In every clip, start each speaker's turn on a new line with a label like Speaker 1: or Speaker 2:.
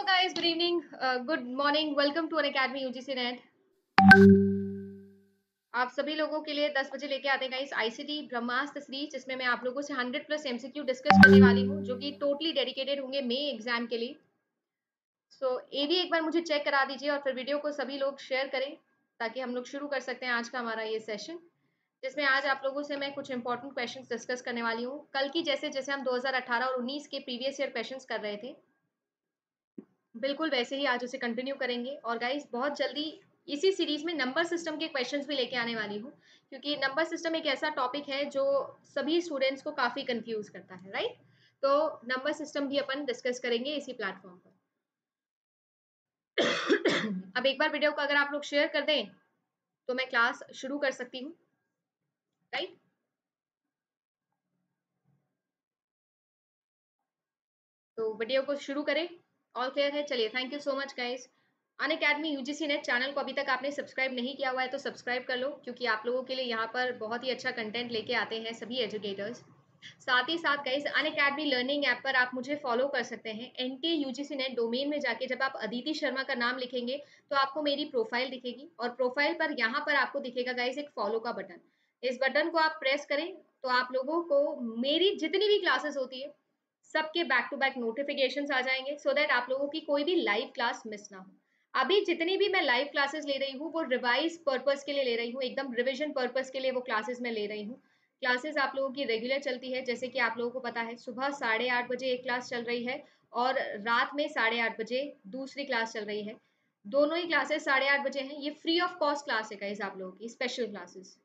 Speaker 1: Hello guys, good evening, uh, good morning. Welcome to an Academy UGC Net. आप सभी लोगों के लिए 10 बजे लेके आते हैं गाइस आईसीटी ब्रह्मास्त्र सीरीज़ जिसमें मैं आप लोगों से 100 प्लस एमसीक्यू डिस्कस करने वाली हूँ जो कि टोटली डेडिकेटेड होंगे मे एग्ज़ाम के लिए. सो so, ये भी एक बार मुझे चेक करा दीजिए और फिर वीडियो को सभी लोग शेयर करें ताकि हम लोग शुरू कर सकते हैं आज का हमारा ये सेशन जिसमें आज आप लोगों से मैं कुछ इंपॉर्टेंट क्वेश्चंस डिस्कस करने वाली हूँ. कल की जैसे जैसे हम 2018 और 19 के प्रीवियस ईयर क्वेश्चंस कर रहे थे बिल्कुल वैसे ही आज उसे कंटिन्यू करेंगे। और गाइस बहुत जल्दी इसी सीरीज़ में नंबर सिस्टम के क्वेश्चंस भी लेके आने वाली हूँ, क्योंकि नंबर सिस्टम एक ऐसा टॉपिक है जो सभी स्टूडेंट्स को काफ़ी कंफ्यूज करता है राइट तो नंबर सिस्टम भी अपन डिस्कस करेंगे इसी प्लेटफॉर्म पर। अब एक बार वीडियो को अगर आप लोग शेयर कर दें तो मैं क्लास शुरू कर सकती हूँ राइट तो वीडियो को शुरू करें। ऑल क्लियर है? चलिए thank you so much guys Unacademy UGC NET channel को अभी तक आपने सब्सक्राइब नहीं किया हुआ है तो सब्सक्राइब कर लो, क्योंकि आप लोगों के लिए यहाँ पर बहुत ही अच्छा कंटेंट लेके आते हैं सभी एजुकेटर्स साथ ही साथ guys Unacademy learning app पर आप मुझे फॉलो कर सकते हैं. N T U G C NET domain में जाके जब आप अदिति शर्मा का नाम लिखेंगे तो आपको मेरी प्रोफ़ाइल दिखेगी. और प्रोफ़ाइल पर यहाँ पर आपको दिखेगा गाइज़ एक फॉलो का बटन इस बटन को आप प्रेस करें तो आप लोगों को मेरी जितनी भी क्लासेस होती है सबके बैक टू बैक नोटिफिकेशन आ जाएँगे सो so दैट आप लोगों की कोई भी लाइव क्लास मिस ना हो। अभी जितनी भी मैं लाइव क्लासेस ले रही हूँ, वो रिवाइज पर्पज के लिए ले रही हूँ, एकदम रिविजन पर्पज के लिए वो क्लासेस में ले रही हूँ। क्लासेस आप लोगों की रेगुलर चलती है, जैसे कि आप लोगों को पता है, सुबह साढ़े आठ बजे एक क्लास चल रही है और रात में साढ़े आठ बजे दूसरी क्लास चल रही है। दोनों ही क्लासेस साढ़े आठ बजे हैं। ये फ्री ऑफ़ कॉस्ट क्लास है गाइज़ आप लोगों की स्पेशल क्लासेस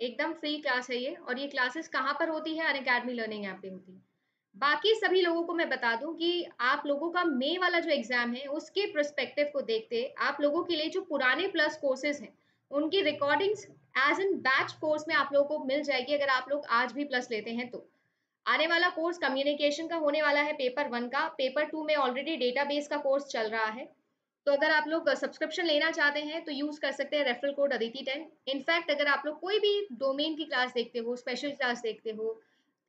Speaker 1: एकदम फ्री क्लास है ये, और ये क्लासेस कहाँ पर होती है? अन अकेडमी लर्निंग ऐप पे होती है। बाकी सभी लोगों को मैं बता दूँ कि आप लोगों का मे वाला जो एग्ज़ाम है, उसके प्रोस्पेक्टिव को देखते आप लोगों के लिए जो पुराने प्लस कोर्सेज हैं, उनकी recordings as in batch course में आप लोगों को मिल जाएगी अगर आप लोग आज भी प्लस लेते हैं तो। आने वाला कोर्स कम्युनिकेशन का होने वाला है पेपर वन का। पेपर टू में ऑलरेडी डेटाबेस का कोर्स चल रहा है। तो अगर आप लोग सब्सक्रिप्शन लेना चाहते हैं तो यूज़ कर सकते हैं referral code Aditi ten in fact अगर आप लोग कोई भी डोमेन की क्लास देखते हो स्पेशल क्लास देखते हो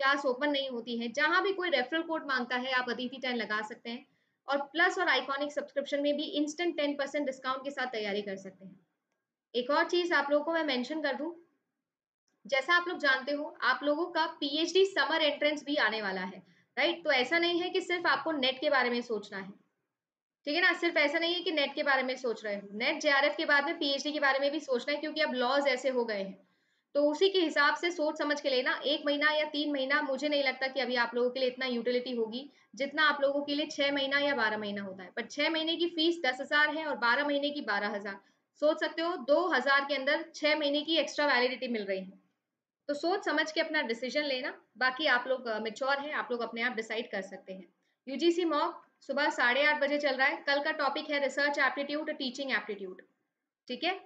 Speaker 1: क्लास ओपन नहीं होती है, जहाँ भी कोई रेफरल कोड माँगता है, आप अदिति टेन लगा सकते हैं। और प्लस और आइकॉनिक सब्सक्रिप्शन में भी इंस्टेंट टेन परसेंट डिस्काउंट के साथ तैयारी कर सकते हैं। एक और चीज़ आप लोगों को मैं मेंशन कर दूँ। जैसा आप लोग जानते हो, आप लोगों का पीएचडी समर एंट्रेंस भी आने वाला है राइट तो ऐसा नहीं है कि सिर्फ़ आपको नेट के बारे में सोचना है। ठीक है ना? सिर्फ़ ऐसा नहीं है कि नेट के बारे में सोच रहे हो। नेट जेआरएफ के बाद में पीएचडी के बारे में भी सोचना है, क्योंकि अब लॉज ऐसे हो गए हैं। तो उसी के हिसाब से सोच समझ के लेना। एक महीना या तीन महीना मुझे नहीं लगता कि अभी आप लोगों के लिए इतना यूटिलिटी होगी, जितना आप लोगों के लिए छह महीना या बारह महीना होता है। पर छह महीने की फ़ीस दस हज़ार है और बारह महीने की बारह हज़ार। सोच सकते हो, दो हज़ार के अंदर छह महीने की एक्स्ट्रा वैलिडिटी मिल रही है। तो सोच समझ के अपना डिसीज़न लेना। बाकी आप लोग मेच्योर है, आप लोग अपने आप डिसाइड कर सकते हैं। यूजीसी मॉक सुबह साढ़े आठ बजे चल रहा है। कल का टॉपिक है रिसर्च एप्टीट्यूड टीचिंग एप्टीट्यूड ठीक है?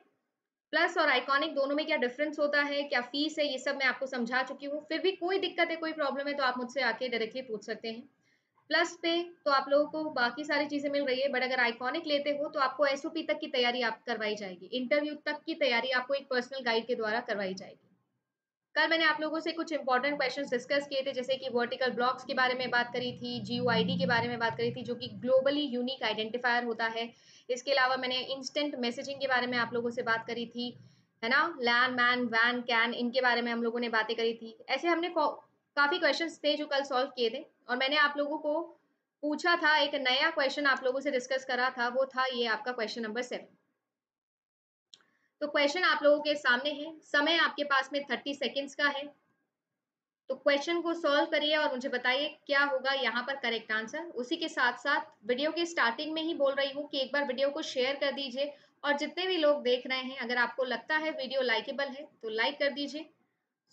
Speaker 1: प्लस और आइकॉनिक दोनों में क्या डिफरेंस होता है? क्या फ़ीस है? ये सब मैं आपको समझा चुकी हूँ। फिर भी कोई दिक्कत है, कोई प्रॉब्लम है तो आप मुझसे आके डायरेक्टली पूछ सकते हैं। प्लस पे तो आप लोगों को बाकी सारी चीज़ें मिल रही है बट अगर आइकॉनिक लेते हो तो आपको एसओपी तक की तैयारी आप करवाई जाएगी। इंटरव्यू तक की तैयारी आपको एक पर्सनल गाइड के द्वारा करवाई जाएगी। कल मैंने आप लोगों से कुछ इंपॉर्टेंट क्वेश्चंस डिस्कस किए थे, जैसे कि वर्टिकल ब्लॉक्स के बारे में बात करी थी जी के बारे में बात करी थी, जो कि ग्लोबली यूनिक आइडेंटिफायर होता है। इसके अलावा मैंने इंस्टेंट मैसेजिंग के बारे में आप लोगों से बात करी थी, है ना? लैन मैन वैन कैन इनके बारे में हम लोगों ने बातें करी थी। ऐसे हमने काफ़ी क्वेश्चन थे जो कल सॉल्व किए थे, और मैंने आप लोगों को पूछा था, एक नया क्वेश्चन आप लोगों से डिस्कस करा था, वो था ये आपका क्वेश्चन नंबर सेवन तो क्वेश्चन आप लोगों के सामने है। समय आपके पास में थर्टी सेकेंड्स का है। तो क्वेश्चन को सॉल्व करिए और मुझे बताइए क्या होगा यहाँ पर करेक्ट आंसर उसी के साथ साथ वीडियो के स्टार्टिंग में ही बोल रही हूँ कि एक बार वीडियो को शेयर कर दीजिए और जितने भी लोग देख रहे हैं, अगर आपको लगता है वीडियो लाइकेबल है तो लाइक कर दीजिए।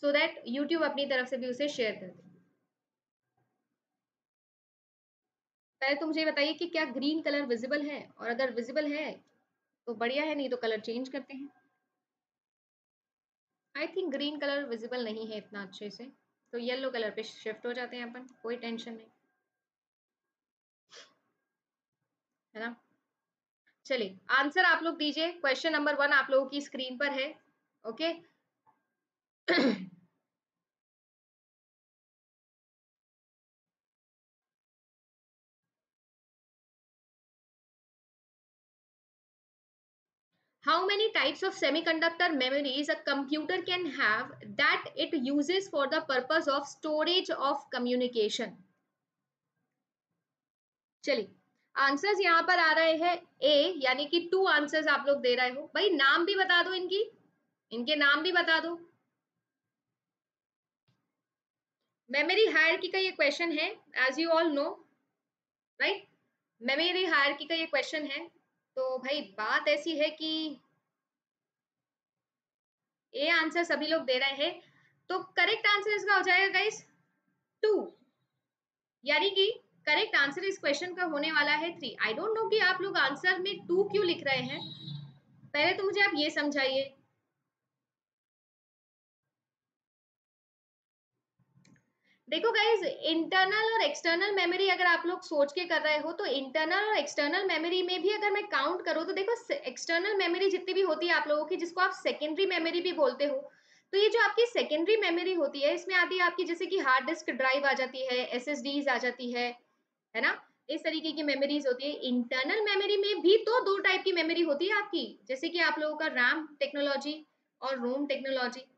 Speaker 1: सो दैट यूट्यूब अपनी तरफ़ से भी उसे शेयर कर दे। पहले तो मुझे बताइए कि क्या ग्रीन कलर विजिबल है? और अगर विजिबल है तो बढ़िया है, नहीं तो कलर चेंज करते हैं। I think green colour visible नहीं है इतना अच्छे से। तो येलो कलर पे शिफ्ट हो जाते हैं अपन, कोई टेंशन नहीं। है ना? चलिए आंसर आप लोग दीजिए। क्वेश्चन नंबर वन आप लोगों की स्क्रीन पर है okay how many types of semiconductor memories a computer can have that it uses for the purpose of storage of communication चलिए आंसर्स यहाँ पर आ रहे हैं ए यानी कि टू आंसर्स आप लोग दे रहे हो भाई नाम भी बता दो इनकी इनके नाम भी बता दो मेमोरी हायरकी का ये क्वेश्चन है as you all know right memory hierarchy का ये क्वेश्चन है तो भाई बात ऐसी है कि ए आंसर सभी लोग दे रहे हैं। तो करेक्ट आंसर इसका हो जाएगा गाइस टू यानी कि करेक्ट आंसर इस क्वेश्चन का होने वाला है थ्री आई डोंट नो कि आप लोग आंसर में टू क्यों लिख रहे हैं। पहले तो मुझे आप ये समझाइए। देखो गाइज़ इंटरनल और एक्सटर्नल मेमोरी अगर आप लोग सोच के कर रहे हो तो इंटरनल और एक्सटर्नल मेमोरी में भी अगर मैं काउंट करूँ तो देखो एक्सटर्नल मेमोरी जितनी भी होती है आप लोगों की, जिसको आप सेकेंडरी मेमोरी भी बोलते हो तो ये जो आपकी सेकेंडरी मेमोरी होती है, इसमें आती है आपकी जैसे कि हार्ड डिस्क ड्राइव आ जाती है एस आ जाती है है ना? इस तरीके की मेमोरीज होती है। इंटरनल मेमोरी में भी तो दो टाइप की मेमोरी होती है आपकी, जैसे कि आप लोगों का रैम टेक्नोलॉजी और रोम टेक्नोलॉजी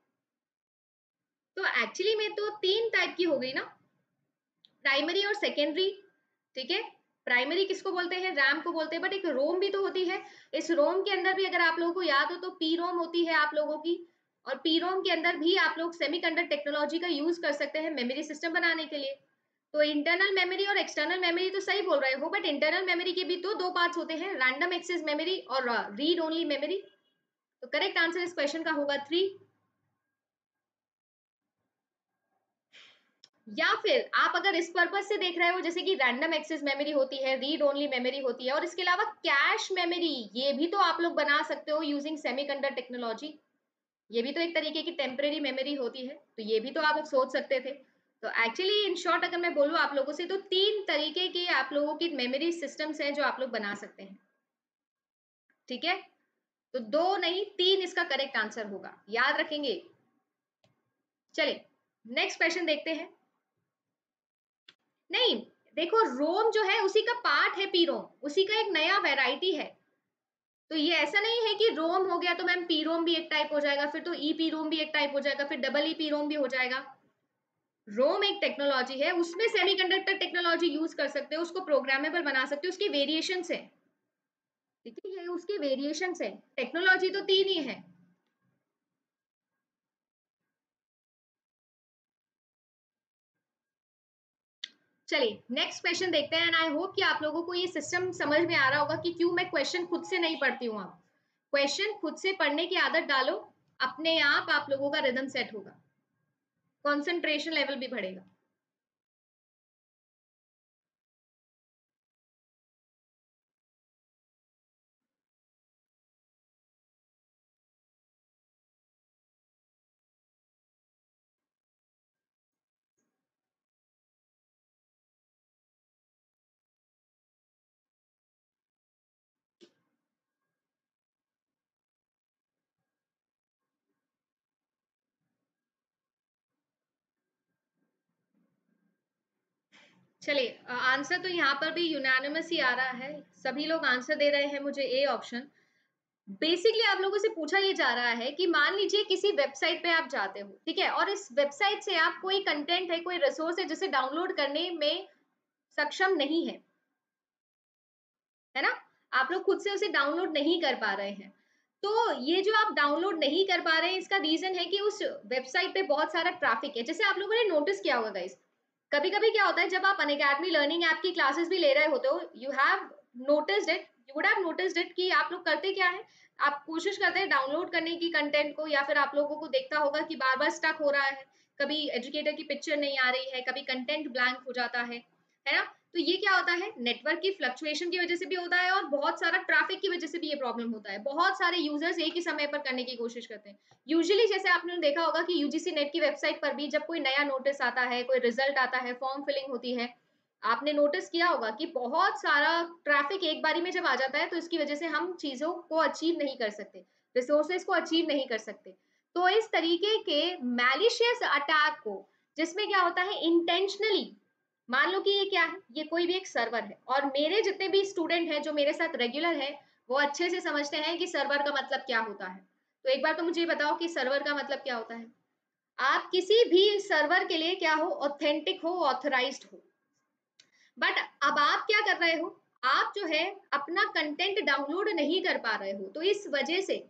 Speaker 1: तो एक्चुअली में तो तीन टाइप की हो गई ना। प्राइमरी और सेकेंडरी ठीक है? प्राइमरी किसको बोलते हैं? रैम को बोलते हैं। बट एक रोम भी तो होती है। इस रोम के अंदर भी अगर आप लोगों को याद हो तो पी रोम होती है आप लोगों की। और पी रोम के अंदर भी आप लोग सेमीकंडक्टर टेक्नोलॉजी का यूज़ कर सकते हैं मेमोरी सिस्टम बनाने के लिए। तो इंटरनल मेमोरी और एक्सटर्नल मेमोरी तो सही बोल रहे हो बट इंटरनल मेमोरी के भी तो दो पार्ट्स होते हैं। रैंडम एक्सेस मेमोरी और रीड ओनली मेमोरी तो करेक्ट आंसर इस क्वेश्चन का होगा थ्री या फिर आप अगर इस पर्पज से देख रहे हो, जैसे कि रैंडम एक्सेस मेमोरी होती है रीड ओनली मेमोरी होती है, और इसके अलावा कैश मेमोरी ये भी तो आप लोग बना सकते हो यूजिंग सेमीकंडक्टर टेक्नोलॉजी ये भी तो एक तरीके की टेम्परेरी मेमोरी होती है तो ये भी तो आप सोच सकते थे। तो एक्चुअली इन शॉर्ट अगर मैं बोलूँ आप लोगों से तो तीन तरीके के आप लोगों की मेमोरी सिस्टम्स हैं जो आप लोग बना सकते हैं। ठीक है? तो दो नहीं, तीन इसका करेक्ट आंसर होगा। याद रखेंगे। चलिए नेक्स्ट क्वेश्चन देखते हैं। नहीं, देखो, रोम जो है, उसी का पार्ट है पीरोम, उसी का एक नया वेराइटी है। तो ये ऐसा नहीं है कि रोम हो गया तो मैम पीरोम भी एक टाइप हो जाएगा, फिर तो ई पी रोम भी एक टाइप हो जाएगा, फिर डबल ई पी रोम भी हो जाएगा। रोम एक टेक्नोलॉजी है, उसमें सेमीकंडक्टर टेक्नोलॉजी यूज़ कर सकते हो, उसको प्रोग्रामेबल बना सकते हो, उसके वेरिएशन है। ठीक है, ये उसके वेरिएशन है। टेक्नोलॉजी तो तीन ही है। चलिए नेक्स्ट क्वेश्चन देखते हैं एंड आई होप कि आप लोगों को ये सिस्टम समझ में आ रहा होगा कि क्यों मैं क्वेश्चन खुद से नहीं पढ़ती हूँ आप क्वेश्चन खुद से पढ़ने की आदत डालो, अपने आप आप लोगों का रिदम सेट होगा। कॉन्सेंट्रेशन लेवल भी बढ़ेगा। चलिए आंसर तो यहाँ पर भी यूनानिमस ही आ रहा है। सभी लोग आंसर दे रहे हैं मुझे ए ऑप्शन बेसिकली आप लोगों से पूछा ये जा रहा है कि मान लीजिए किसी वेबसाइट पे आप जाते हो, ठीक है? और इस वेबसाइट से आप कोई कंटेंट है, कोई रिसोर्स है जिसे डाउनलोड करने में सक्षम नहीं है है ना? आप लोग खुद से उसे डाउनलोड नहीं कर पा रहे हैं। तो ये जो आप डाउनलोड नहीं कर पा रहे हैं, इसका रीजन है कि उस वेबसाइट पे बहुत सारा ट्रैफ़िक है। जैसे आप लोगों ने नोटिस किया होगा गाइस कभी कभी क्या होता है, जब आप अन अकेडमी लर्निंग ऐप की क्लासेस भी ले रहे होते हो you have noticed it you would have noticed it कि आप लोग करते क्या है? आप कोशिश करते हैं डाउनलोड करने की कंटेंट को, या फिर आप लोगों को देखता होगा कि बार बार स्टक हो रहा है, कभी एजुकेटर की पिक्चर नहीं आ रही है, कभी कंटेंट ब्लैंक हो जाता है। है ना? तो ये क्या होता है? नेटवर्क की फ्लक्चुएशन की वजह से भी होता है और बहुत सारा ट्रैफ़िक की वजह से भी ये प्रॉब्लम होता है। बहुत सारे यूज़र्स एक ही समय पर करने की कोशिश करते हैं। यूजुअली जैसे आपने देखा होगा कि यूजीसी नेट की वेबसाइट पर भी जब कोई नया नोटिस आता है, कोई रिज़ल्ट आता है फॉर्म फिलिंग होती है, आपने नोटिस किया होगा कि बहुत सारा ट्रैफ़िक एक बारी में जब आ जाता है तो इसकी वजह से हम चीज़ों को अचीव नहीं कर सकते रिसोर्सेज को अचीव नहीं कर सकते। तो इस तरीके के मैलिशियस अटैक को, जिसमें क्या होता है? इंटेंशनली मान लो कि ये क्या है? ये कोई भी एक सर्वर है। और मेरे जितने भी स्टूडेंट हैं, जो मेरे साथ रेगुलर है, वो अच्छे से समझते हैं कि सर्वर का मतलब क्या होता है। तो एक बार तो मुझे बताओ कि सर्वर का मतलब क्या होता है? आप किसी भी सर्वर के लिए क्या हो? ऑथेंटिक हो ऑथराइज हो। बट अब आप क्या कर रहे हो? आप जो है, अपना कंटेंट डाउनलोड नहीं कर पा रहे हो। तो इस वजह से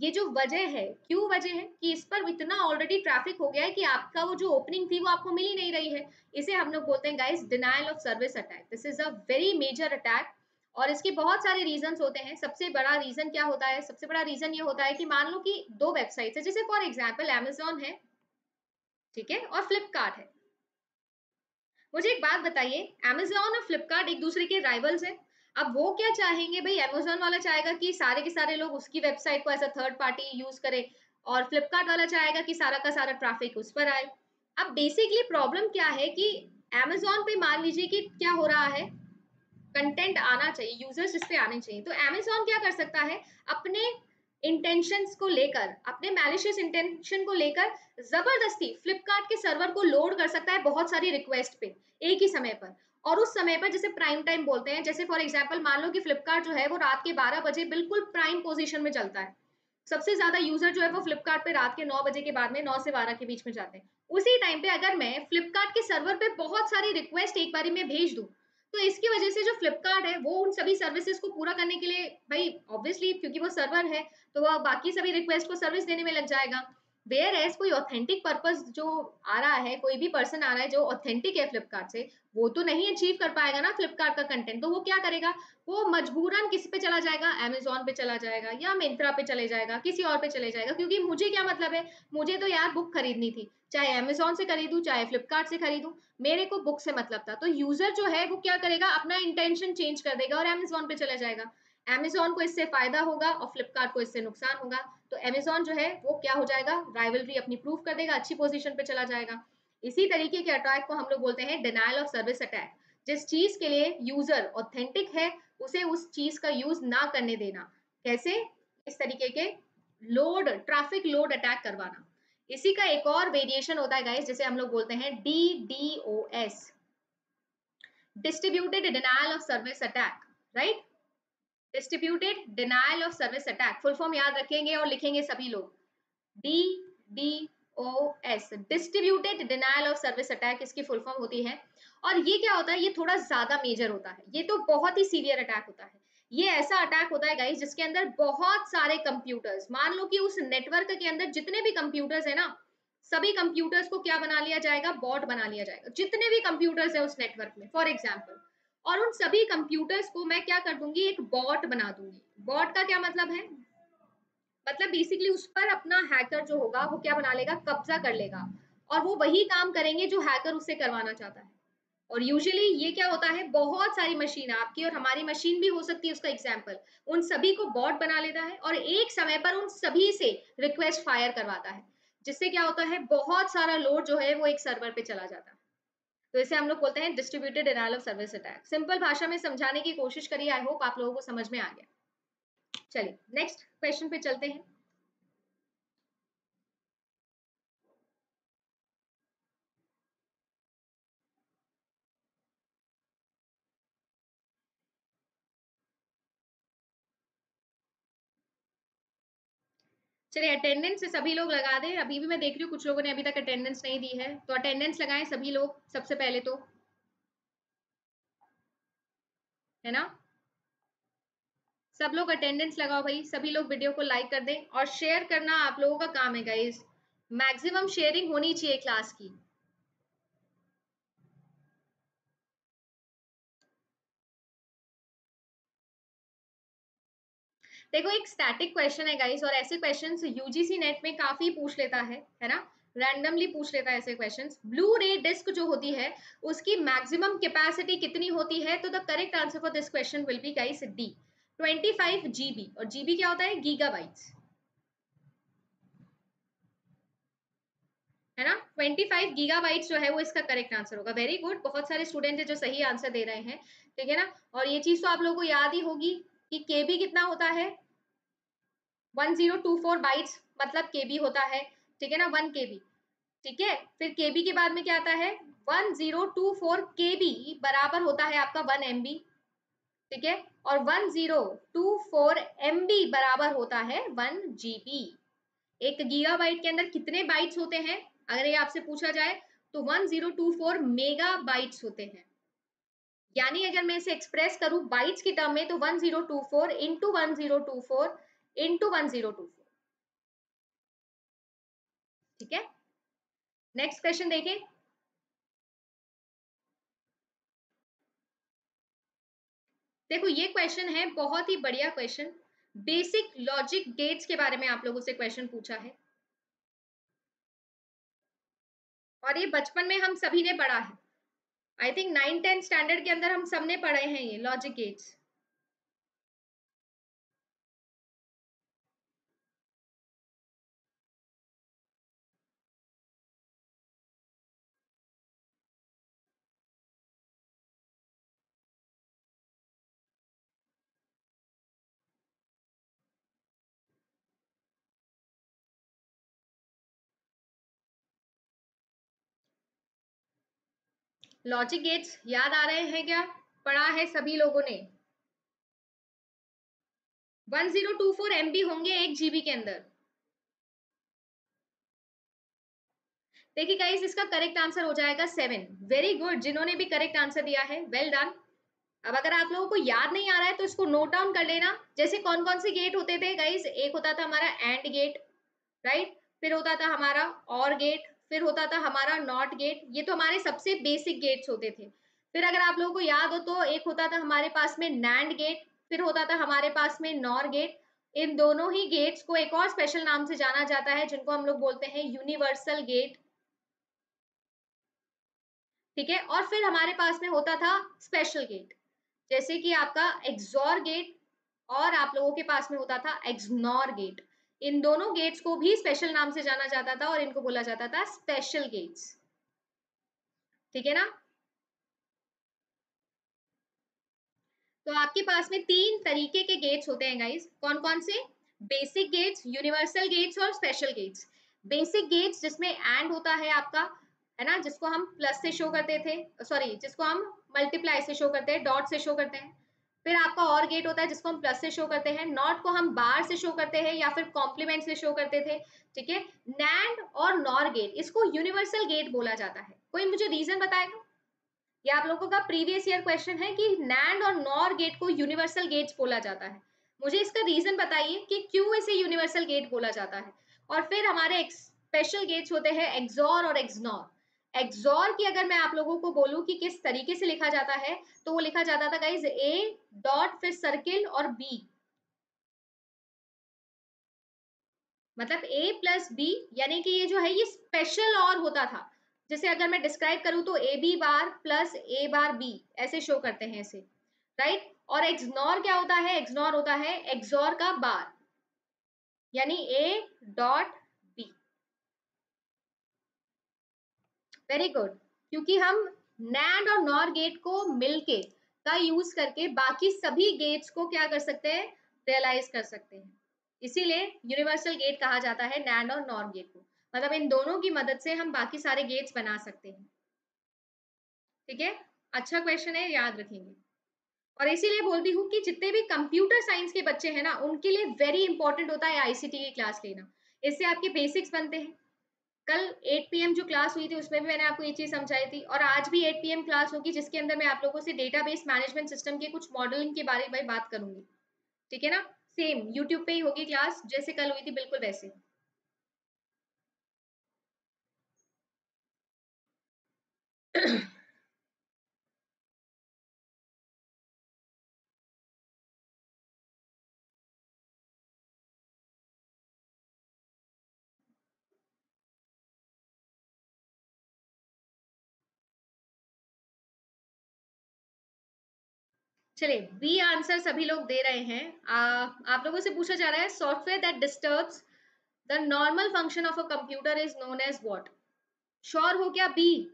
Speaker 1: ये जो वजह है, क्यों वजह है कि इस पर इतना ऑलरेडी ट्रैफ़िक हो गया है कि आपका वो जो ओपनिंग थी वो आपको मिल ही नहीं रही है। इसे हम लोग बोलते हैं guys denial of service attack this is a very major attack और इसके बहुत सारे रीजन होते हैं। सबसे बड़ा रीजन क्या होता है? सबसे बड़ा रीजन ये होता है कि मान लो कि दो वेबसाइट है, जैसे फॉर एग्ज़ाम्पल एमेजोन है, ठीक है, और फ्लिपकार्ट है। मुझे एक बात बताइए एमेजोन और फ्लिपकार्ट एक दूसरे के राइवल्स हैं? अब वो क्या चाहेंगे? भाई अमेजोन वाला चाहेगा कि सारे के सारे लोग उसकी वेबसाइट को as a third party use करें और फ्लिपकार्ट वाला चाहेगा कि सारा का सारा ट्रैफ़िक उस पर आए। अब बेसिकली प्रॉब्लम क्या है कि अमेजोन पे मान लीजिए कि क्या हो रहा है? कंटेंट आना चाहिए यूज़र्स इस पे आने चाहिए। तो अमेजोन क्या कर सकता है? अपने इंटेंशंस को लेकर, अपने मैलिशियस इंटेंशन को लेकर ज़बरदस्ती फ्लिपकार्ट के सर्वर को लोड कर सकता है बहुत सारी रिक्वेस्ट पे, एक ही समय पर। और उस समय पर जैसे प्राइम टाइम बोलते हैं, जैसे फॉर एग्ज़ाम्पल मान लो कि फ्लिपकार्ट जो है वो रात के 12 बजे बिल्कुल प्राइम पोजिशन में चलता है। सबसे ज़्यादा यूज़र जो है वो फ्लिपकार्ट पे रात के नौ बजे के बाद में नौ से 12 के बीच में जाते हैं। उसी टाइम पे अगर मैं फ्लिपकार्ट के सर्वर पे बहुत सारी रिक्वेस्ट एक बारी में भेज दूँ तो इसकी वजह से जो फ्लिपकार्ट है, वो उन सभी सर्विसेज़ को पूरा करने के लिए, भाई ऑब्वियसली क्योंकि वो सर्वर है तो वह बाकी सभी रिक्वेस्ट को सर्विस देने में लग जाएगा। वेयर एज कोई ऑथेंटिक पर्पज जो आ रहा है, कोई भी पर्सन आ रहा है जो ऑथेंटिक है फ्लिपकार्ट से, वो तो नहीं अचीव कर पाएगा ना फ्लिपकार्ट का कंटेंट तो वो क्या करेगा? वो मजबूरन किसी पे चला जाएगा? अमेजोन पे चला जाएगा या मिंत्रा पे चले जाएगा, किसी और पे चले जाएगा, क्योंकि मुझे क्या मतलब है? मुझे तो यार बुक खरीदनी थी, चाहे अमेजोन से खरीदू, चाहे फ्लिपकार्ट से खरीदू, मेरे को बुक से मतलब था। तो यूज़र जो है, वो क्या करेगा? अपना इंटेंशन चेंज कर देगा और अमेजोन पे चला जाएगा। अमेजोन को इससे फ़ायदा होगा और फ्लिपकार्ट को इससे नुकसान होगा। तो अमेजोन जो है, वो क्या हो जाएगा? राइवलरी अपनी प्रूफ कर देगा, अच्छी पोजीशन पे चला जाएगा। इसी तरीके के अटैक को हम लोग बोलते हैं डिनाइल ऑफ़ सर्विस अटैक जिस चीज़ के लिए यूज़र ऑथेंटिक है, उसे उस चीज़ का यूज़ ना करने देना। कैसे? इस तरीके के लोड ट्रैफ़िक लोड अटैक करवाना। इसी का एक और वेरिएशन होता है गाइस जिसे हम लोग बोलते हैं D D O S distributed denial of service attack right distributed denial of service attack full form याद रखेंगे और लिखेंगे सभी लोग. D D O S distributed denial of service attack इसकी फुल फॉर्म होती है. और ये क्या होता है? ये थोड़ा ज़्यादा मेजर होता है. ये तो बहुत ही सीवियर अटैक होता है. ये ऐसा अटैक होता है गाइस जिसके अंदर बहुत सारे कंप्यूटर्स मान लो कि उस नेटवर्क के अंदर जितने भी कंप्यूटर्स है ना, सभी कंप्यूटर्स को क्या बना लिया जाएगा? बॉट बना लिया जाएगा. जितने भी कंप्यूटर्स है उस नेटवर्क में फॉर एग्ज़ाम्पल और उन सभी कंप्यूटर्स को मैं क्या कर दूँगी? एक बॉट बना दूँगी। बॉट का क्या मतलब है? मतलब बेसिकली उस पर अपना हैकर जो होगा, वो क्या बना लेगा? कब्जा कर लेगा। और वो वही काम करेंगे जो हैकर उससे करवाना चाहता है। और यूजुअली ये क्या होता है? बहुत सारी मशीन आपकी और हमारी मशीन भी हो सकती है उसका एग्ज़ाम्पल उन सभी को बॉट बना लेता है और एक समय पर उन सभी से रिक्वेस्ट फायर करवाता है। जिससे क्या होता है? बहुत सारा लोड जो है वो एक सर्वर पे चला जाता है। तो इसे हम लोग बोलते हैं distributed denial of service attack simple भाषा में समझाने की कोशिश करिए आई होप आप लोगों को समझ में आ गया। चलिए नेक्स्ट क्वेश्चन पे चलते हैं। चलिए अटेंडेंस से सभी लोग लगा दें। अभी भी मैं देख रही हूँ, कुछ लोगों ने अभी तक अटेंडेंस नहीं दी है। तो अटेंडेंस लगाएँ सभी लोग, सबसे पहले तो। है ना? सब लोग अटेंडेंस लगाओ भाई। सभी लोग वीडियो को लाइक कर दें और शेयर करना आप लोगों का काम है गाइज़ मैक्सिमम शेयरिंग होनी चाहिए क्लास की। देखो, एक स्टैटिक क्वेश्चन है गाइस और ऐसे क्वेश्चन यूजीसी नेट में काफ़ी पूछ लेता है है ना? रैंडमली पूछ लेता है ऐसे क्वेश्चंस ब्लू रे डिस्क जो होती है, उसकी मैक्सिमम कैपेसिटी कितनी होती है? तो the correct answer for this question will be guys D 25 GB और जीबी क्या होता है? गीगाबाइट्स है ना? 25 गीगाबाइट्स जो है, वो इसका करेक्ट आंसर होगा। वेरी गुड बहुत सारे स्टूडेंट है जो सही आंसर दे रहे हैं। ठीक है ना? और ये चीज़ तो आप लोगों को याद ही होगी। कि केबी कितना होता है? One zero two four bytes मतलब केबी होता है। ठीक है ना? वन केबी ठीक है? फिर केबी के बाद में क्या आता है? One zero two four KB बराबर होता है आपका वन एमबी ठीक है? और one zero two four M B बराबर होता है वन जीबी एक गीगाबाइट के अंदर कितने बाइट्स होते हैं? अगर ये आपसे पूछा जाए तो one zero two four megabytes होते हैं। यानी अगर मैं इसे एक्सप्रेस करूँ बाइट्स की टर्म में तो one zero two four into one zero two four into one zero two four ठीक है? नेक्स्ट क्वेश्चन देखें देखो, ये क्वेश्चन है, बहुत ही बढ़िया क्वेश्चन बेसिक लॉजिक गेट्स के बारे में आप लोगों से क्वेश्चन पूछा है। और ये बचपन में हम सभी ने पढ़ा है। I think nine tenth standard के अंदर हम सबने पढ़े हैं ये लॉजिक गेट्स लॉजिक गेट्स याद आ रहे हैं क्या? पढ़ा है सभी लोगों ने। 1024 एमबी होंगे एक जीबी के अंदर। देखिए गाइस इसका करेक्ट आंसर हो जाएगा सेवन वेरी गुड जिन्होंने भी करेक्ट आंसर दिया है वेल well डन अब अगर आप लोगों को याद नहीं आ रहा है तो इसको नोट डाउन कर लेना। जैसे कौन कौन से गेट होते थे गाइस एक होता था हमारा एंड गेट राइट फिर होता था हमारा और गेट फिर होता था हमारा नॉट गेट ये तो हमारे सबसे बेसिक गेट्स होते थे। फिर अगर आप लोगों को याद हो तो एक होता था हमारे पास में नैंड गेट फिर होता था हमारे पास में नॉर गेट इन दोनों ही गेट्स को एक और स्पेशल नाम से जाना जाता है, जिनको हम लोग बोलते हैं यूनिवर्सल गेट ठीक है? और फिर हमारे पास में होता था स्पेशल गेट जैसे कि आपका एक्सोर गेट और आप लोगों के पास में होता था एक्सनोर गेट इन दोनों गेट्स को भी स्पेशल नाम से जाना जाता था और इनको बोला जाता था स्पेशल गेट्स ठीक है ना? तो आपके पास में तीन तरीके के गेट्स होते हैं गाइस कौन कौन से? बेसिक गेट्स यूनिवर्सल गेट्स और स्पेशल गेट्स बेसिक गेट्स जिसमें एंड होता है आपका, है ना? जिसको हम प्लस से शो करते थे सॉरी जिसको हम मल्टीप्लाई से शो करते हैं डॉट से शो करते हैं. फिर आपका और गेट होता है, जिसको हम प्लस से शो करते हैं नॉट को हम बार से शो करते हैं या फिर कॉम्प्लीमेंट से शो करते थे, ठीक है? नैंड और नॉर गेट इसको यूनिवर्सल गेट बोला जाता है। कोई मुझे रीजन बताएगा? या आप लोगों का प्रीवियस ईयर क्वेश्चन है कि नैंड और नॉर गेट को यूनिवर्सल गेट्स बोला जाता है। मुझे इसका रीजन बताइए कि क्यों इसे यूनिवर्सल गेट बोला जाता है। और फिर हमारे स्पेशल गेट्स होते हैं एक्सोर और एक्सनॉर एक्सोर की अगर मैं आप लोगों को बोलूँ कि किस तरीके से लिखा जाता है तो वो लिखा जाता था गाइज़ ए डॉट फिर सर्किल और बी मतलब ए प्लस बी यानी कि ये जो है, ये स्पेशल और होता था। जैसे अगर मैं डिस्क्राइब करूँ तो A B bar plus A bar B ऐसे शो करते हैं इसे राइट और एक्सनॉर क्या होता है? एक्सनॉर होता है एक्सोर का बार यानी ए डॉट वेरी गुड क्योंकि हम नैंड और नॉर गेट को मिलके का यूज़ करके बाकी सभी गेट्स को क्या कर सकते हैं? रियलाइज़ कर सकते हैं। इसीलिए यूनिवर्सल गेट कहा जाता है नैंड और नॉर गेट को। मतलब इन दोनों की मदद से हम बाकी सारे गेट्स बना सकते हैं। ठीक है? अच्छा क्वेश्चन है, याद रखेंगे। और इसीलिए बोलती हूँ कि जितने भी कंप्यूटर साइंस के बच्चे हैं ना, उनके लिए वेरी इंपॉर्टेंट होता है आईसीटी की क्लास लेना। इससे आपके बेसिक्स बनते हैं। कल 8 पीएम जो क्लास हुई थी, उसमें भी मैंने आपको ये चीज़ समझाई थी और आज भी 8 पीएम क्लास होगी, जिसके अंदर मैं आप लोगों से डेटाबेस मैनेजमेंट सिस्टम के कुछ मॉडलिंग के बारे में बात करूँगी। ठीक है ना? सेम यूट्यूब पे ही होगी क्लास जैसे कल हुई थी, बिल्कुल वैसे चलिए बी आंसर सभी लोग दे रहे हैं। आ, आप लोगों से पूछा जा रहा है software that disturbs the normal function of a computer is known as what sure हो क्या? बी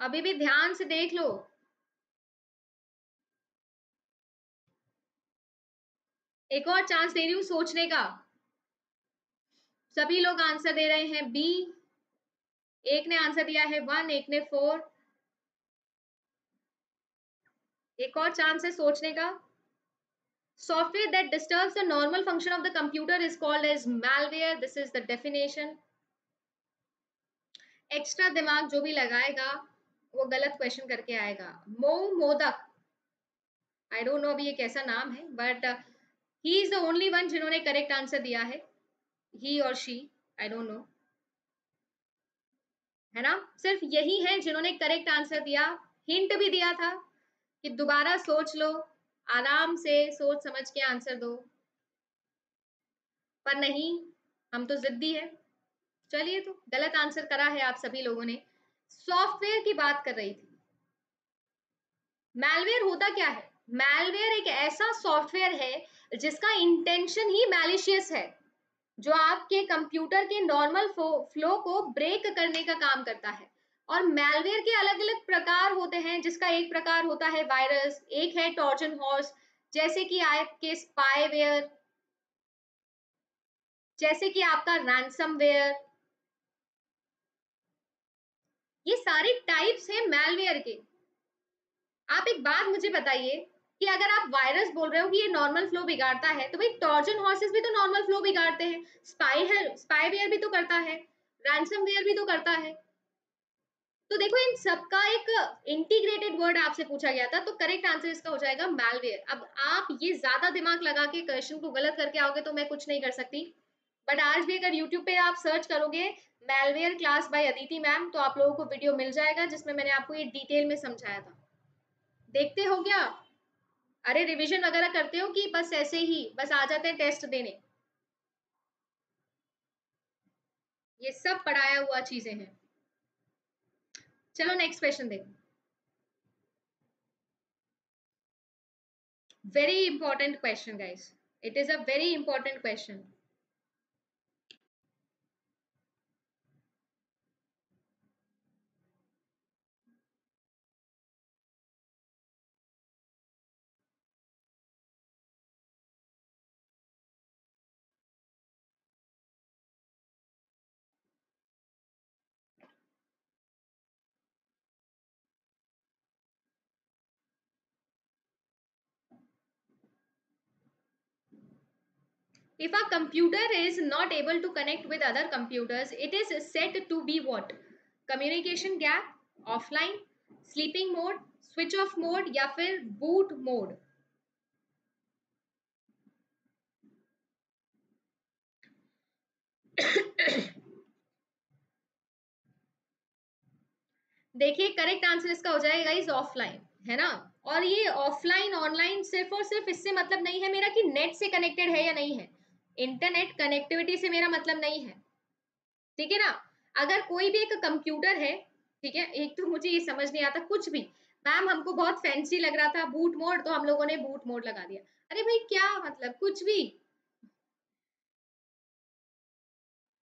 Speaker 1: अभी भी ध्यान से देख लो। एक और चांस दे रही हूँ सोचने का। सभी लोग आंसर दे रहे हैं बी एक ने आंसर दिया है वन एक ने फोर एक और चांस है सोचने का। Software that disturbs the normal function of the computer is called as malware this is the definition extra दिमाग जो भी लगाएगा, वो गलत क्वेश्चन करके आएगा। मो मोदक। आई डोंट नो अभी ये कैसा नाम है but he is the only one जिन्होंने करेक्ट आंसर दिया है। ही और शी आई डोंट नो है ना? सिर्फ़ यही है जिन्होंने करेक्ट आंसर दिया। हिंट भी दिया था। कि दोबारा सोच लो, आराम से सोच समझ के आंसर दो। पर नहीं, हम तो जिद्दी है। चलिए तो गलत आंसर करा है आप सभी लोगों ने। सॉफ्टवेयर की बात कर रही थी। मैलवेयर होता क्या है? मैलवेयर एक ऐसा सॉफ्टवेयर है जिसका इंटेंशन ही मैलिशियस है, जो आपके कंप्यूटर के नॉर्मल फ्लो को ब्रेक करने का काम करता है। और मेलवेयर के अलग अलग प्रकार होते हैं, जिसका एक प्रकार होता है वायरस एक है टॉर्जन हॉर्स जैसे कि आपके स्पाईवेयर जैसे कि आपका रैंसमवेयर ये सारे टाइप्स हैं मेलवेयर के। आप एक बात मुझे बताइए कि अगर आप वायरस बोल रहे हो कि ये नॉर्मल फ्लो बिगाड़ता है तो भाई टॉर्जन हॉर्सेस भी तो नॉर्मल फ्लो बिगाड़ते हैं स्पाई है स्पाईवेयर भी तो करता है रैंसमवेयर भी तो करता है। तो देखो, इन सबका एक इंटीग्रेटेड वर्ड आपसे पूछा गया था तो करेक्ट आंसर इसका हो जाएगा मैलवेयर अब आप ये ज़्यादा दिमाग लगा के क्वेश्चन को गलत करके आओगे तो मैं कुछ नहीं कर सकती। बट आज भी अगर यूट्यूब पे आप सर्च करोगे malware class by Aditi ma'am तो आप लोगों को वीडियो मिल जाएगा, जिसमें मैंने आपको ये डिटेल में समझाया था। देखते हो क्या? अरे रिवीजन वगैरह करते हो कि बस ऐसे ही, बस आ जाते हैं टेस्ट देने? ये सब पढ़ाया हुआ चीज़ें हैं। चलो नेक्स्ट क्वेश्चन देखो। Very important question guys it is a very important question If a computer is not able to connect with other computers, it is said to be what? Communication gap, offline, sleeping mode, switch off mode या फिर boot mode. देखिए correct answer इसका हो जाएगा is offline है ना और ये ऑफलाइन ऑनलाइन सिर्फ़ और सिर्फ़ इससे मतलब नहीं है मेरा कि नेट से कनेक्टेड है या नहीं है इंटरनेट कनेक्टिविटी से मेरा मतलब नहीं है। ठीक है ना? अगर कोई भी एक कंप्यूटर है, ठीक है? एक तो मुझे ये समझ नहीं आता कुछ भी। मैम, हमको बहुत फैंसी लग रहा था, बूट मोड तो हम लोगों ने बूट मोड लगा दिया। अरे भाई, क्या मतलब? कुछ भी।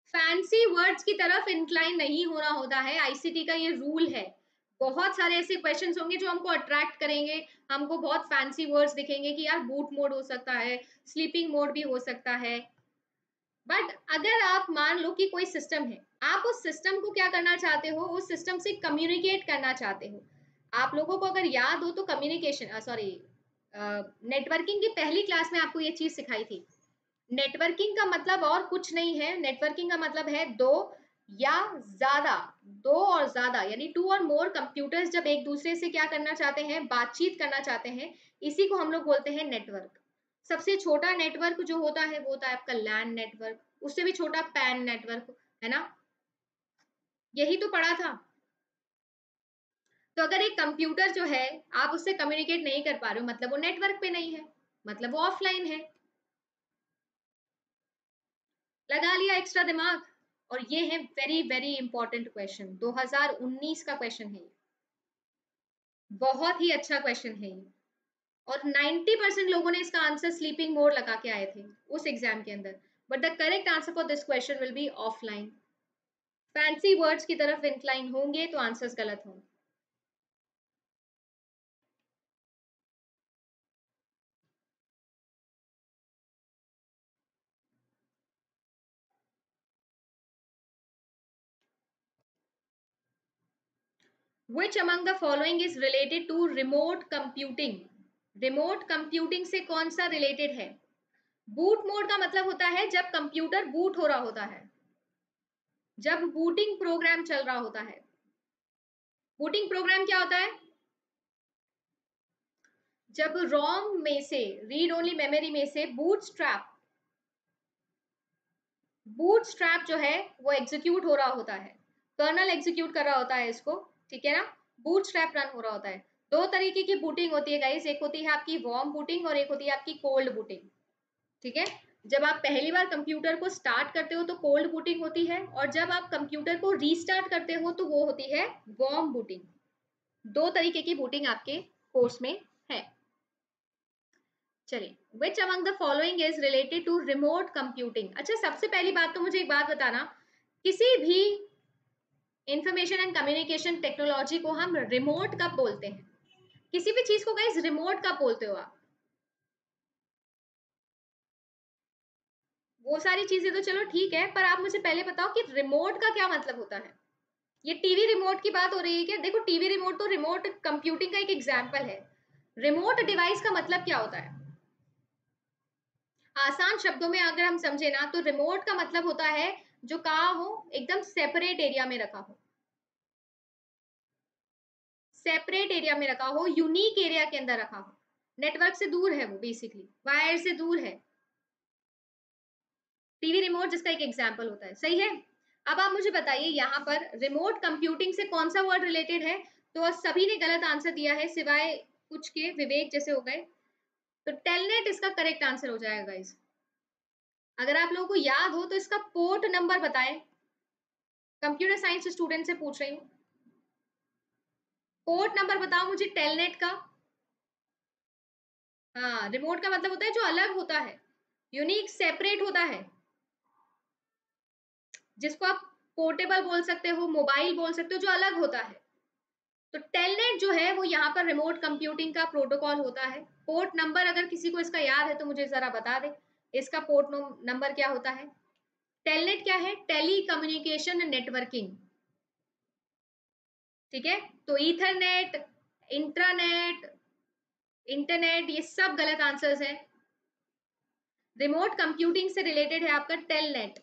Speaker 1: फैंसी वर्ड्स की तरफ़ इंक्लाइन नहीं होना होता है। आईसीटी का ये रूल है। बहुत सारे ऐसे क्वेश्चन होंगे जो हमको अट्रैक्ट करेंगे। हमको बहुत फैंसी वर्ड्स दिखेंगे कि यार बूट मोड हो सकता है स्लीपिंग मोड भी हो सकता है। बट अगर आप मान लो कि कोई सिस्टम है, आप उस सिस्टम को क्या करना चाहते हो? उस सिस्टम से कम्युनिकेट करना चाहते हो। आप लोगों को अगर याद हो तो कम्युनिकेशन सॉरी नेटवर्किंग की पहली क्लास में आपको ये चीज़ सिखाई थी। नेटवर्किंग का मतलब और कुछ नहीं है। नेटवर्किंग का मतलब है दो या ज़्यादा। दो और ज़्यादा, यानी टू और मोर कंप्यूटर्स जब एक दूसरे से क्या करना चाहते हैं, बातचीत करना चाहते हैं, इसी को हम लोग बोलते हैं नेटवर्क सबसे छोटा नेटवर्क जो होता है, वो होता है आपका लैंड नेटवर्क उससे भी छोटा पैन नेटवर्क है ना? यही तो पढ़ा था। तो अगर एक कंप्यूटर जो है, आप उससे कम्युनिकेट नहीं कर पा रहे हो मतलब वो नेटवर्क पे नहीं है मतलब वो ऑफलाइन है। लगा लिया एक्स्ट्रा दिमाग। और ये है वेरी वेरी इंपॉर्टेंट क्वेश्चन 2019 का क्वेश्चन है बहुत ही अच्छा क्वेश्चन है और 90 परसेंट लोगों ने इसका आंसर स्लीपिंग मोड लगा के आए थे उस एग्ज़ाम के अंदर। But the correct answer for this question will be offline fancy words की तरफ़ इंक्लाइन होंगे तो आंसर्स गलत होंगे। Which among the following is related to remote computing remote computing से कौन सा रिलेटेड है? बूट मोड का मतलब होता है जब कंप्यूटर बूट हो रहा होता है। जब बूटिंग प्रोग्राम चल रहा होता है। बूटिंग प्रोग्राम क्या होता है? जब रोम में से रीड ओनली मेमोरी में से बूट स्ट्रैप बूट स्ट्रैप जो है, वो एग्जीक्यूट हो रहा होता है। कर्नल एग्जीक्यूट कर रहा होता है इसको। ठीक है ना? बूट स्ट्रैप रन हो रहा होता है। दो तरीके की बूटिंग होती है गाइस एक होती है आपकी वार्म बूटिंग और एक होती है आपकी कोल्ड बूटिंग ठीक है? जब आप पहली बार कंप्यूटर को स्टार्ट करते हो तो कोल्ड बूटिंग होती है और जब आप कंप्यूटर को रीस्टार्ट करते हो तो वो होती है वार्म बूटिंग दो तरीके की बूटिंग आपके कोर्स में है। चलिए which among the following is related to remote computing अच्छा सबसे पहली बात तो मुझे एक बात बताना। किसी भी इंफॉर्मेशन एंड कम्युनिकेशन टेक्नोलॉजी को हम रिमोट कब बोलते हैं? किसी भी चीज़ को गाइस रिमोट कब बोलते हो आप? वो सारी चीज़ें तो चलो ठीक है, पर आप मुझे पहले बताओ कि रिमोट का क्या मतलब होता है? ये टीवी रिमोट की बात हो रही है क्या? देखो टीवी रिमोट तो रिमोट कंप्यूटिंग का एक एग्ज़ाम्पल है। रिमोट डिवाइस का मतलब क्या होता है? आसान शब्दों में अगर हम समझे ना तो रिमोट का मतलब होता है जो कहा हो, एकदम सेपरेट एरिया में रखा हो। सेपरेट एरिया में रखा हो यूनिक एरिया के अंदर रखा हो। नेटवर्क से दूर है वो बेसिकली वायर से दूर है। टीवी रिमोट जिसका एक एग्ज़ाम्पल होता है। सही है? अब आप मुझे बताइए, यहाँ पर रिमोट कंप्यूटिंग से कौन सा वर्ड रिलेटेड है? तो सभी ने गलत आंसर दिया है, सिवाय कुछ के, विवेक जैसे हो गए। तो टेलनेट इसका करेक्ट आंसर हो जाएगा गाइस अगर आप लोगों को याद हो तो इसका पोर्ट नंबर बताएँ। कंप्यूटर साइंस स्टूडेंट से पूछ रही हूँ। पोर्ट नंबर बताओ मुझे टेलनेट का। हाँ रिमोट का मतलब होता है जो अलग होता है। यूनिक सेपरेट होता है। जिसको आप पोर्टेबल बोल सकते हो मोबाइल बोल सकते हो, जो अलग होता है। तो टेलनेट जो है, वो यहाँ पर रिमोट कंप्यूटिंग का प्रोटोकॉल होता है। पोर्ट नंबर अगर किसी को इसका याद है तो मुझे जरा बता दे। इसका पोर्ट नंबर क्या होता है? टेलनेट क्या है? टेली कम्युनिकेशन नेटवर्किंग ठीक है? तो ईथरनेट इंट्रानेट इंटरनेट ये सब गलत आंसर्स है। रिमोट कंप्यूटिंग से रिलेटेड है आपका टेलनेट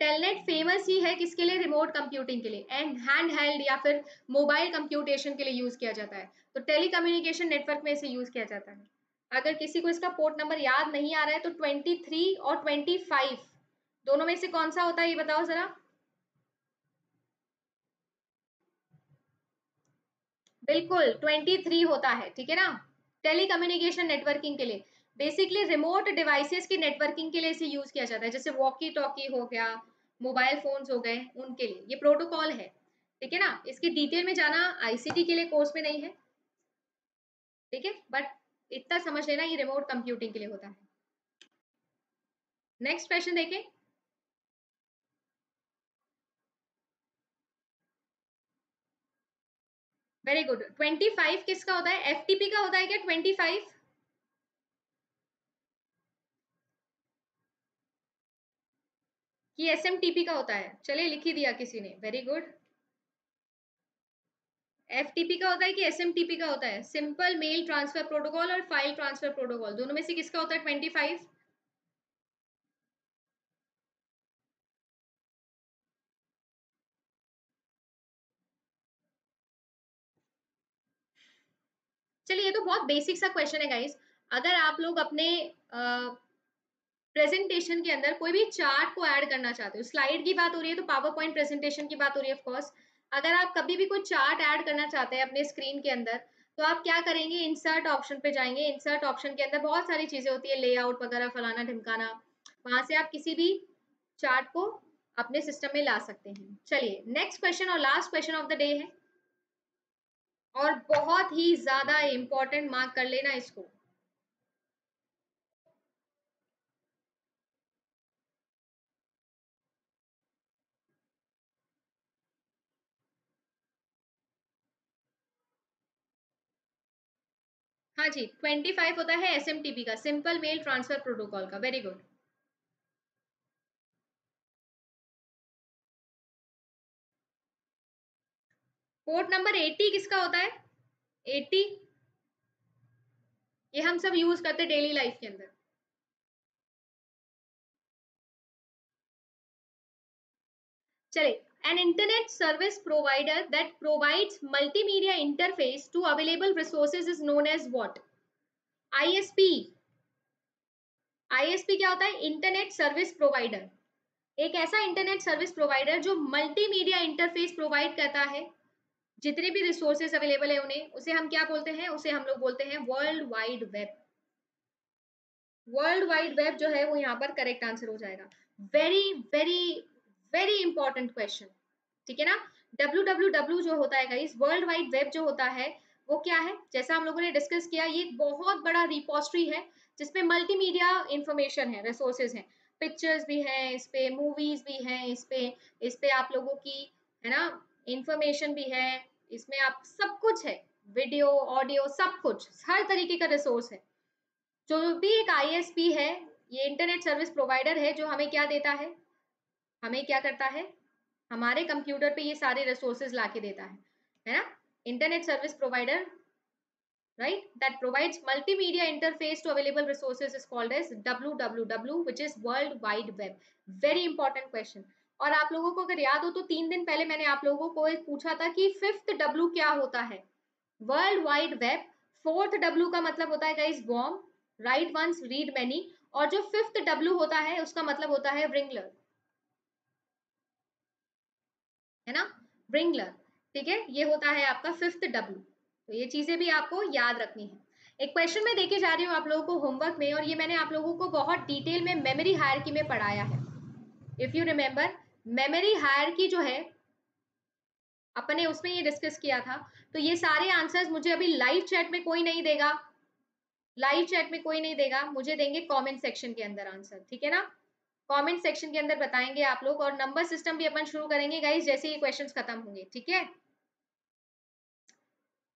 Speaker 1: टेलनेट फ़ेमस ही है किसके लिए? रिमोट कंप्यूटिंग के लिए। एंड हैंड हेल्ड या फिर मोबाइल कंप्यूटेशन के लिए यूज़ किया जाता है। तो टेली कम्युनिकेशन नेटवर्क में इसे यूज़ किया जाता है। अगर किसी को इसका पोर्ट नंबर याद नहीं आ रहा है तो 23 और 25 दोनों में से कौन सा होता है ये बताओ जरा। बिल्कुल 23 होता है, ठीक है ना? टेली कम्युनिकेशन नेटवर्किंग के लिए। बेसिकली रिमोट डिवाइसेस की नेटवर्किंग के लिए इसे यूज़ किया जाता है, जैसे वॉकी टॉकी हो गया मोबाइल फोन्स हो गए, उनके लिए। ये प्रोटोकॉल है, ठीक है ना? इसकी डिटेल में जाना आईसीटी के लिए कोर्स में नहीं है, ठीक है? बट इतना समझ लेना ये रिमोट कंप्यूटिंग के लिए होता है। नेक्स्ट क्वेश्चन देखें। वेरी गुड ट्वेंटी फाइव किसका होता है? एफ़ का होता है क्या? ट्वेंटी फाइव कि एस का होता है। चलिए लिख ही दिया किसी ने। वेरी गुड एफटीपी का होता है कि एस का होता है? सिंपल मेल ट्रांसफ़र प्रोटोकॉल और फ़ाइल ट्रांसफ़र प्रोटोकॉल दोनों में से किसका होता है? ट्वेंटी फाइव चलिए, ये तो बहुत बेसिक सा क्वेश्चन है गाइस अगर आप लोग अपने प्रेजेंटेशन के अंदर कोई भी चार्ट को ऐड करना चाहते हो स्लाइड की बात हो रही है तो पावर पॉइंट प्रेजेंटेशन की बात हो रही है ऑफकोर्स अगर आप कभी भी कोई चार्ट ऐड करना चाहते हैं अपने स्क्रीन के अंदर तो आप क्या करेंगे? इंसर्ट ऑप्शन पे जाएँगे। इंसर्ट ऑप्शन के अंदर बहुत सारी चीज़ें होती है। लेआउट वगैरह, फलाना ढिमकाना। वहाँ से आप किसी भी चार्ट को अपने सिस्टम में ला सकते हैं। चलिए नेक्स्ट क्वेश्चन और last question of the day है। और बहुत ही ज़्यादा इंपॉर्टेंट मार्क कर लेना इसको। हाँ जी ट्वेंटी फाइव होता है एसएमटीपी का सिंपल मेल ट्रांसफ़र प्रोटोकॉल का वेरी गुड पोर्ट नंबर 80 किसका होता है? 80 ये हम सब यूज़ करते हैं डेली लाइफ के अंदर। चले an internet service provider that provides multimedia interface to available resources is known as what? Isp isp क्या होता है? इंटरनेट सर्विस प्रोवाइडर एक ऐसा इंटरनेट सर्विस प्रोवाइडर जो मल्टीमीडिया इंटरफेस प्रोवाइड करता है। जितने भी रिसोर्सेज अवेलेबल है उन्हें, उसे हम क्या बोलते हैं? उसे हम लोग बोलते हैं world wide web world wide web जो है वो यहाँ पर करेक्ट आंसर हो जाएगा। Very very very important question ठीक है ना? डब्ल्यू डब्ल्यू डब्ल्यू जो होता है गाइस वर्ल्ड वाइड वेब जो होता है, वो क्या है? जैसा हम लोगों ने डिस्कस किया, ये बहुत बड़ा रिपोस्ट्री है जिसपे मल्टीमीडिया इंफॉर्मेशन है रिसोर्सेज हैं। पिक्चर्स भी हैं, इस पे मूवीज़ भी हैं, इस पे इस पे आप लोगों की, है ना? इंफॉर्मेशन भी है, इसमें आप सब कुछ है। वीडियो ऑडियो सब कुछ, हर तरीके का रिसोर्स है। जो भी एक आईएसपी है, ये इंटरनेट सर्विस प्रोवाइडर है, जो हमें क्या देता है? हमें क्या करता है? हमारे कंप्यूटर पे ये सारे रिसोर्सेज ला के देता है है ना? Internet service provider right? That provides multimedia interface to available resources is called as www which is world wide web. Very important question. और आप लोगों को अगर याद हो तो तीन दिन पहले मैंने आप लोगों को पूछा था कि फिफ्थ डब्ल्यू क्या होता है? World wide web fourth W का मतलब होता है guys bomb write once read many और जो फिफ्थ डब्ल्यू होता है, उसका मतलब होता है ब्रिंगलर है ना? ब्रिंगलर ठीक है? ये होता है आपका फिफ्थ डब्ल्यू तो ये चीज़ें भी आपको याद रखनी है। एक क्वेश्चन में देखे जा रही हूँ आप लोगों को होमवर्क में और ये मैंने आप लोगों को बहुत डिटेल में मेमोरी हायर में पढ़ाया है। If you remember memory hierarchy जो है, अपने उसमें ये डिस्कस किया था। तो ये सारे आंसर्स मुझे अभी लाइव चैट में कोई नहीं देगा। लाइव चैट में कोई नहीं देगा। मुझे देंगे कमेंट सेक्शन के अंदर आंसर ठीक है ना? कमेंट सेक्शन के अंदर बताएँगे आप लोग और नंबर सिस्टम भी अपन शुरू करेंगे गाइज़ जैसे ये क्वेश्चंस खत्म होंगे, ठीक है?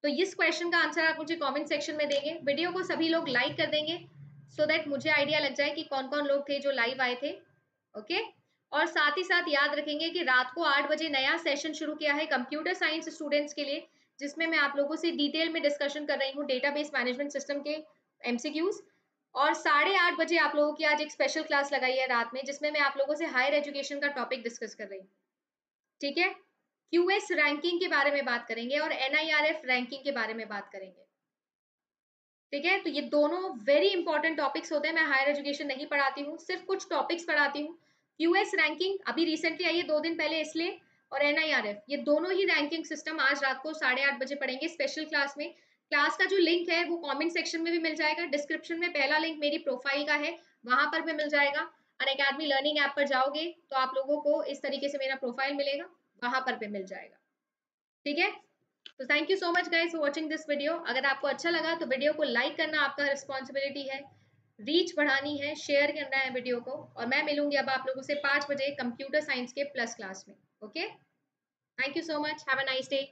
Speaker 1: तो इस क्वेश्चन का आंसर आप मुझे कमेंट सेक्शन में देंगे। वीडियो को सभी लोग लाइक कर देंगे सो so दैट मुझे आइडिया लग जाए कि कौन कौन लोग थे जो लाइव आए थे ओके okay? और साथ ही साथ याद रखेंगे कि रात को आठ बजे नया सेशन शुरू किया है कंप्यूटर साइंस स्टूडेंट्स के लिए, जिसमें मैं आप लोगों से डिटेल में डिस्कशन कर रही हूँ डेटाबेस मैनेजमेंट सिस्टम के एमसीक्यूज और साढ़े आठ बजे आप लोगों की आज एक स्पेशल क्लास लगाई है रात में, जिसमें मैं आप लोगों से हायर एजुकेशन का टॉपिक डिस्कस कर रही हूँ। ठीक है? क्यूएस रैंकिंग के बारे में बात करेंगे और एनआईआरएफ रैंकिंग के बारे में बात करेंगे। ठीक है? तो ये दोनों वेरी इंपॉर्टेंट टॉपिक्स होते हैं, मैं हायर एजुकेशन नहीं पढ़ाती हूँ, सिर्फ़ कुछ टॉपिक्स पढ़ाती हूँ। क्यूएस रैंकिंग अभी रिसेंटली आई है, दो दिन पहले इसलिए, और एनआईआरएफ ये दोनों ही रैंकिंग सिस्टम आज रात को साढ़े आठ बजे पढ़ेंगे स्पेशल क्लास में। क्लास का जो लिंक है, वो कमेंट सेक्शन में भी मिल जाएगा। डिस्क्रिप्शन में पहला लिंक मेरी प्रोफ़ाइल का है, वहाँ पर भी मिल जाएगा। अन अकेडमी लर्निंग ऐप पर जाओगे तो आप लोगों को इस तरीके से मेरा प्रोफ़ाइल मिलेगा, वहाँ पर भी मिल जाएगा। ठीक है? तो thank you so much guys for watching this video अगर आपको अच्छा लगा तो वीडियो को लाइक करना आपका रिस्पॉन्सिबिलिटी है। रीच बढ़ानी है शेयर करना है वीडियो को। और मैं मिलूँगी अब आप लोगों से पाँच बजे कंप्यूटर साइंस के प्लस क्लास में। Okay thank you so much have a nice day